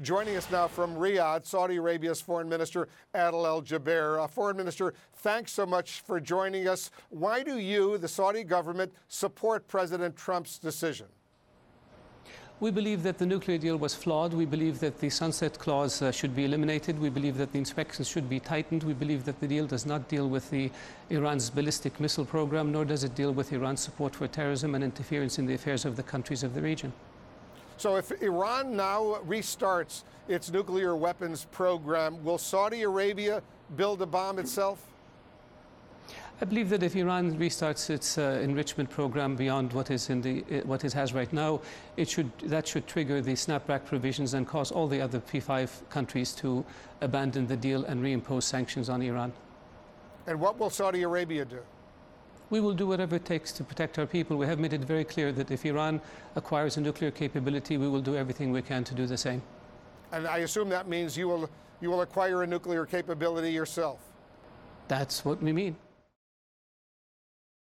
Joining us now from Riyadh, Saudi Arabia's Foreign Minister Adel Al Jubeir. Uh, Foreign Minister, thanks so much for joining us. Why do you, the Saudi government, support President Trump's decision? We believe that the nuclear deal was flawed. We believe that the sunset clause uh, should be eliminated. We believe that the inspections should be tightened. We believe that the deal does not deal with the Iran's ballistic missile program, nor does it deal with Iran's support for terrorism and interference in the affairs of the countries of the region. So if Iran now restarts its nuclear weapons program, will Saudi Arabia build a bomb itself? I believe that if Iran restarts its uh, enrichment program beyond what is in the uh, what it has right now, it should that should trigger the snapback provisions and cause all the other P5 countries to abandon the deal and reimpose sanctions on Iran. And what will Saudi Arabia do? We will do whatever it takes to protect our people. We have made it very clear that if Iran acquires a nuclear capability, we will do everything we can to do the same. And I assume that means you will you will acquire a nuclear capability yourself. That's what we mean.